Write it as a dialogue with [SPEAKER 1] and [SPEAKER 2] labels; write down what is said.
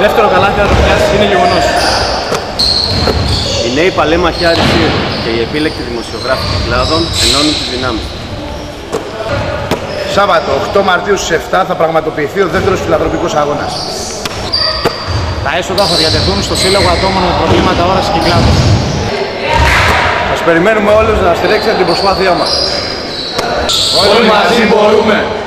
[SPEAKER 1] Δεύτερο καλάθι θα το είναι γεγονός.
[SPEAKER 2] Οι νέοι παλέμαχοι Άρης και οι επίλεκτοι δημοσιογράφοι των κλάδων ενώνουν τις δυνάμεις.
[SPEAKER 3] Σάββατο 8 Μαρτίου στις 7 θα πραγματοποιηθεί ο δεύτερος φιλανθρωπικός αγώνας.
[SPEAKER 1] Τα έσοδα θα διατεθούν στο Σύλλογο Ατόμων με προβλήματα όραση και κλάδων.
[SPEAKER 3] Σας περιμένουμε όλους να στηρίξετε την προσπάθειά μας.
[SPEAKER 1] Όλοι μαζί μπορούμε!